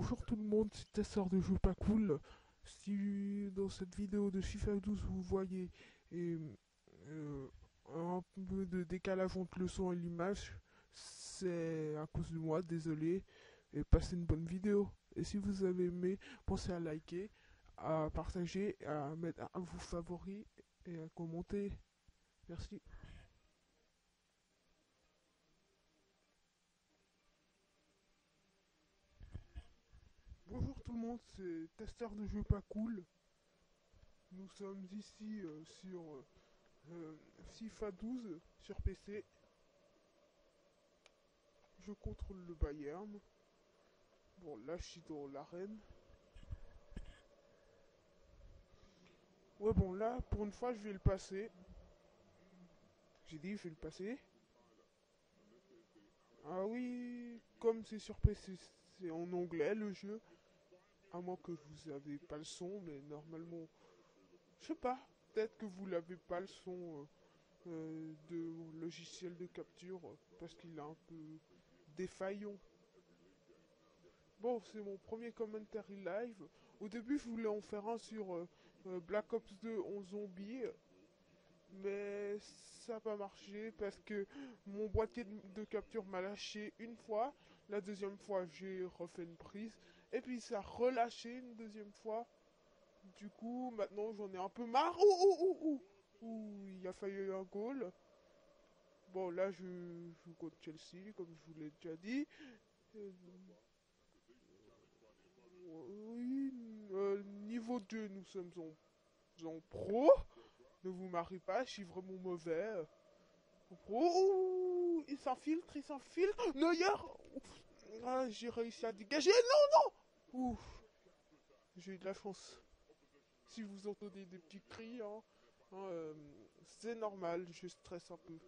Bonjour tout le monde, c'est Tesseur de jeu pas cool. Si dans cette vidéo de FIFA 12 vous voyez euh, un peu de décalage entre le son et l'image, c'est à cause de moi, désolé. Et passez une bonne vidéo. Et si vous avez aimé, pensez à liker, à partager, à mettre à vos favoris et à commenter. Merci. Bonjour tout le monde, c'est Testeur de jeu pas cool. Nous sommes ici euh, sur euh, euh, FIFA 12 sur PC. Je contrôle le Bayern. Bon, là je suis dans l'arène. Ouais, bon, là pour une fois je vais le passer. J'ai dit, je vais le passer. Ah oui, comme c'est sur PC, c'est en anglais le jeu. À moins que vous avez pas le son, mais normalement, je sais pas. Peut-être que vous l'avez pas le son euh, euh, de logiciel de capture parce qu'il est un peu défaillant. Bon, c'est mon premier commentary live. Au début, je voulais en faire un sur euh, Black Ops 2 en zombie. Mais ça n'a pas marché parce que mon boîtier de capture m'a lâché une fois. La deuxième fois, j'ai refait une prise. Et puis ça a relâché une deuxième fois. Du coup, maintenant j'en ai un peu marre. Ouh, ouh, ouh, ouh. Il a failli un goal. Bon, là je joue contre Chelsea, comme je vous l'ai déjà dit. Euh, oui, euh, niveau 2, nous sommes en, en pro. Ne vous mariez pas, je suis vraiment mauvais. Pro. Il s'infiltre, il s'infiltre. Neuer ah, J'ai réussi à dégager. Non, non Ouf, j'ai eu de la chance. Si vous entendez des petits cris, hein, hein, euh, c'est normal, je stresse un peu.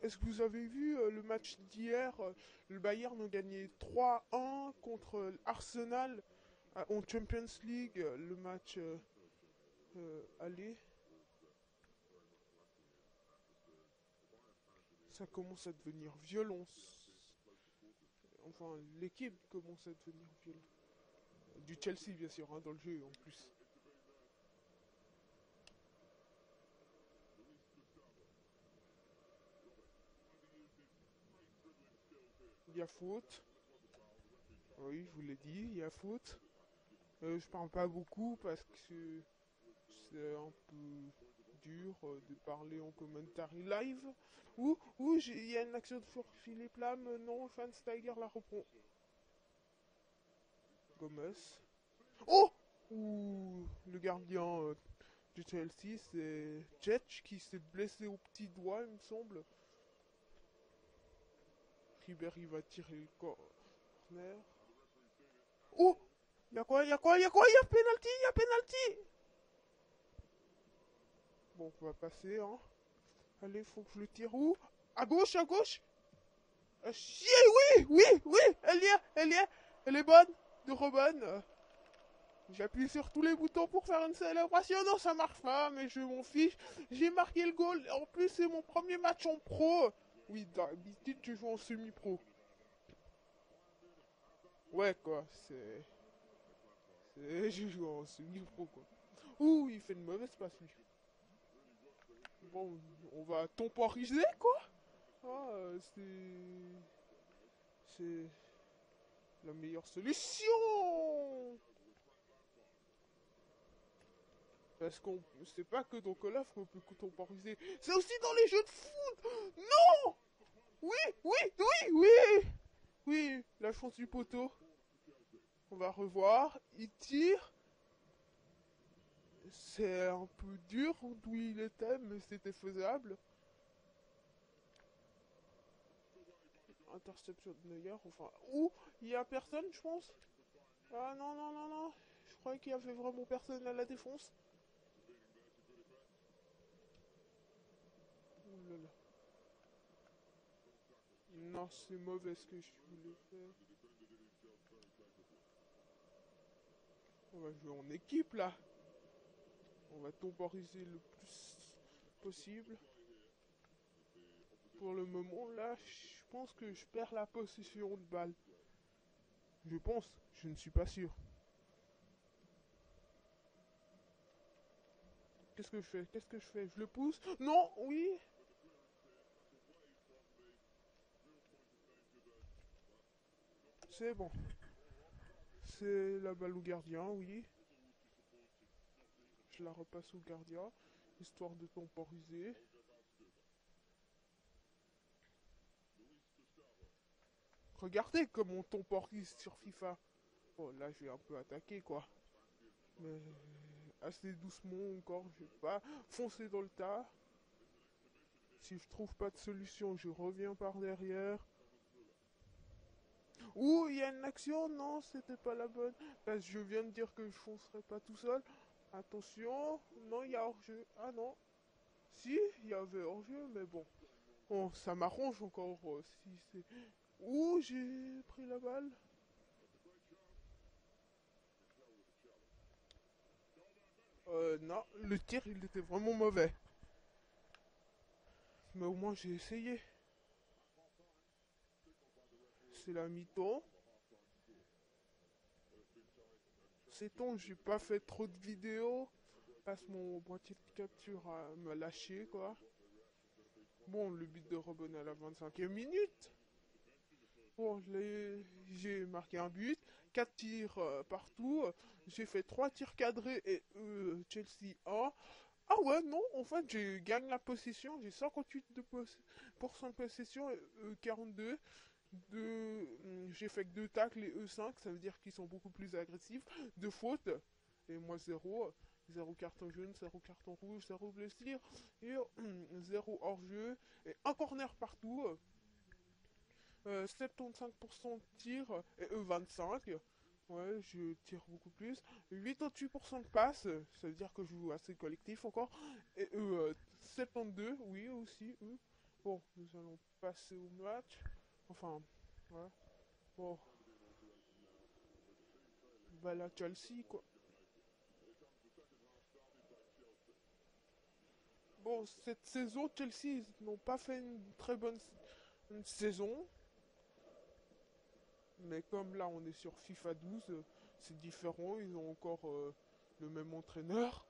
Est-ce que vous avez vu euh, le match d'hier euh, Le Bayern a gagné 3-1 contre Arsenal en Champions League, le match euh, aller. ça commence à devenir violent. Enfin, l'équipe commence à devenir violente. Du Chelsea, bien sûr, hein, dans le jeu en plus. Il y a faute. Oui, je vous l'ai dit, il y a faute. Euh, je parle pas beaucoup parce que c'est un peu dur euh, de parler en commentary live. Ouh, ouh, il y a une action sur Philippe Lam. euh, Non, Fan Steiger la reprend. Gomez. Oh Ouh, le gardien euh, de Chelsea, c'est Jetch qui s'est blessé au petit doigt, il me semble. Ribéry va tirer le corner. Oh Y'a quoi Y'a quoi Y'a quoi Y'a penalty Y'a penalty On va passer, hein. Allez, faut que je le tire où? À gauche, à gauche? Ah, chier, oui, oui, oui Elle y est, elle y est Elle est bonne De Euh, J'appuie sur tous les boutons pour faire une célébration. Non, ça marche pas, mais je m'en fiche. J'ai marqué le goal. En plus, c'est mon premier match en pro. Oui, d'habitude, je joue en semi-pro. Ouais, quoi, c'est... c'est- Je joue en semi-pro, quoi. Ouh, il fait une mauvaise passe, lui. Bon, on va temporiser, quoi. Ah, euh, c'est... C'est... La meilleure solution Parce qu'on... C'est pas que dans Call of qu'on peut temporiser. C'est aussi dans les jeux de foot Non Oui, oui, oui, oui Oui, la chance du poteau. On va revoir. Il tire. C'est un peu dur d'où il était, mais c'était faisable. Interception de Neuer, enfin... Ouh Il y a personne, je pense? Ah non, non, non, non Je croyais qu'il y avait vraiment personne à la défense. Là là. Non, c'est mauvais ce que je voulais faire. On va jouer en équipe là. On va temporiser le plus possible. Pour le moment, là, je pense que je perds la possession de balle. Je pense, je ne suis pas sûr. Qu'est-ce que je fais? Qu'est-ce que je fais? Je le pousse? Non Oui C'est bon. C'est la balle au gardien, oui. La repasse au gardien, histoire de temporiser. Regardez comment on temporise sur FIFA. Bon, là, je vais un peu attaquer, quoi. Mais assez doucement encore, je vais pas foncer dans le tas. Si je trouve pas de solution, je reviens par derrière. Ouh, il y a une action Non, c'était pas la bonne. Je viens de dire que je foncerai pas tout seul. Attention. Non, il y a hors-jeu. Ah non. Si, il y avait hors-jeu, mais bon. Bon, ça m'arrange encore euh, si c'est... Ouh, j'ai pris la balle? Euh, non, le tir, il était vraiment mauvais. Mais au moins, j'ai essayé. C'est la mi-temps. J'ai pas fait trop de vidéos. Parce mon boîtier de capture a me lâché, quoi. Bon, le but de Robin à la 25e minute. Bon, j'ai marqué un but, 4 tirs euh, partout. J'ai fait 3 tirs cadrés et euh, Chelsea 1. Ah ouais, non, en fait, j'ai gagné la possession. J'ai 58% de, de possession et 42 j'ai fait 2 tacles et eux 5 ça veut dire qu'ils sont beaucoup plus agressifs deux fautes et moi 0 0 carton jaune 0 carton rouge 0 blessure et 0 hors jeu et un corner partout. 75% de tir et eux 25 ouais je tire beaucoup plus. 88% de passe ça veut dire que je joue assez collectif encore. Et eux 72 oui aussi bon nous allons passer au match Enfin, ouais. Bon. Bah la Chelsea, quoi. Bon, cette saison, Chelsea n'ont pas fait une très bonne saison. Mais comme là, on est sur FIFA 12, c'est différent. Ils ont encore euh, le même entraîneur.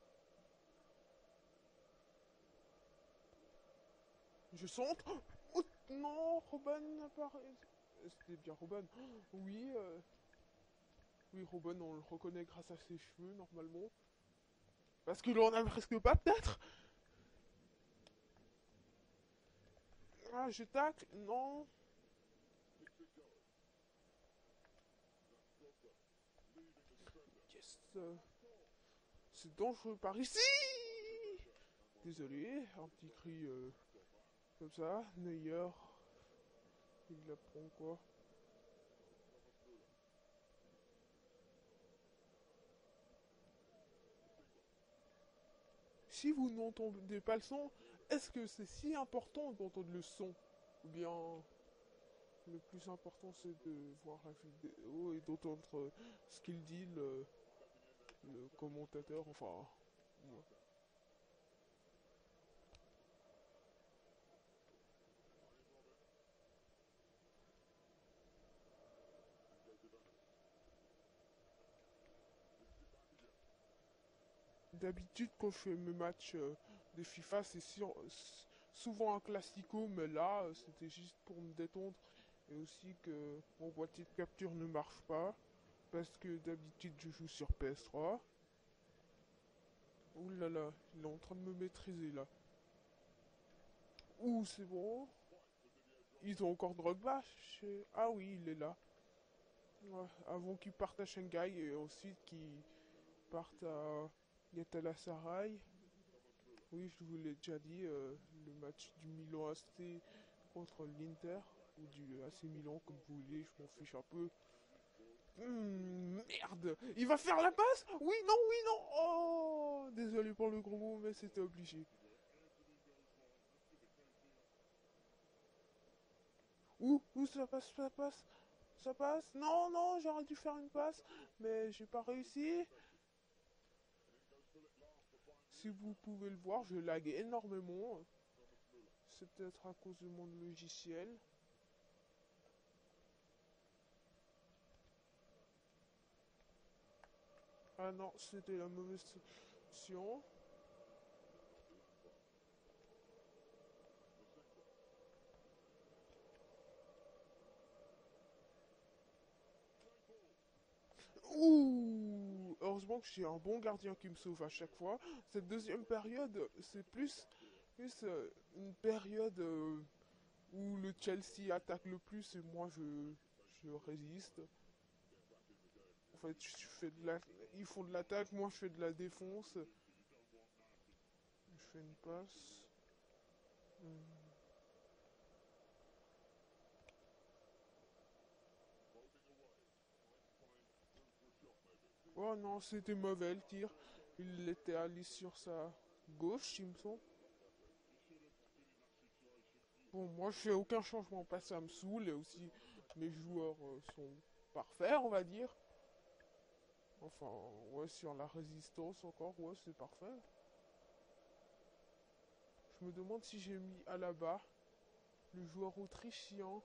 Je sens... Non, Robin apparaît. C'était bien Robin. Oui, euh... oui, Robin, on le reconnaît grâce à ses cheveux normalement. Parce qu'il en a presque pas, peut-être. Ah, je tacle. Non. Yes. C'est dangereux par ici. Désolé, un petit cri. Euh comme ça, Neuer, il la prend quoi. Si vous n'entendez pas le son, est-ce que c'est si important d'entendre le son? Ou bien le plus important c'est de voir la vidéo et d'entendre ce qu'il dit le, le commentateur, enfin... D'habitude, quand je fais mes matchs euh, de FIFA, c'est souvent un classico, mais là, euh, c'était juste pour me détendre. Et aussi que mon boîtier de capture ne marche pas. Parce que d'habitude, je joue sur PS3. Ouh là il est en train de me maîtriser là. Ouh, c'est bon. Ils ont encore Drogba Ah oui, il est là. avant qu'il parte à Shanghai et ensuite qu'il parte à Sarai. Oui, je vous l'ai déjà dit, euh, le match du Milan AC contre l'Inter, ou du AC Milan, comme vous voulez, je m'en fiche un peu. Hum, merde Il va faire la passe? Oui, non, oui, non Oh Désolé pour le gros mot, mais c'était obligé. Où Où ça passe Ça passe? Ça passe? Non, non, j'aurais dû faire une passe, mais j'ai pas réussi. Si vous pouvez le voir, je lag énormément. C'est peut-être à cause de mon logiciel. Ah non, c'était la mauvaise option. Ouh Que j'ai un bon gardien qui me sauve à chaque fois. Cette deuxième période, c'est plus, plus euh, une période euh, où le Chelsea attaque le plus et moi je, je résiste. En fait, ils font de l'attaque, moi je fais de la défense. Je fais une passe. Hmm. Oh non, c'était mauvais le tir. Il était allé sur sa gauche, il me. Bon, moi je fais aucun changement, pas ça me saoule et aussi mes joueurs euh, sont parfaits, on va dire. Enfin, ouais, sur la résistance encore, ouais, c'est parfait. Je me demande si j'ai mis à la bas le joueur autrichien.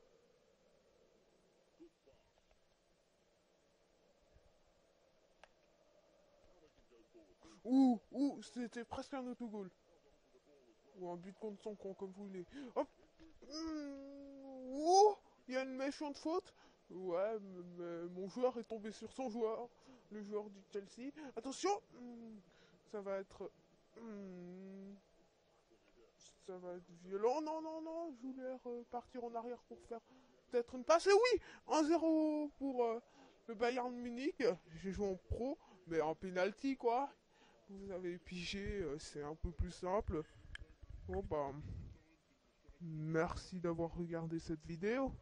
Ouh, ouh, c'était presque un autogol. Ou un but contre son con, comme vous voulez. Hop mmh, Il y a une méchante faute Ouais, mais mon joueur est tombé sur son joueur, le joueur du Chelsea. Attention mmh, Ça va être... Mmh, ça va être violent. Non, non, non, je voulais partir en arrière pour faire peut-être une passe. Et oui 1-0 pour euh, le Bayern Munich. J'ai joué en pro, mais en penalty, quoi vous avez pigé, euh, c'est un peu plus simple. Bon bah, merci d'avoir regardé cette vidéo.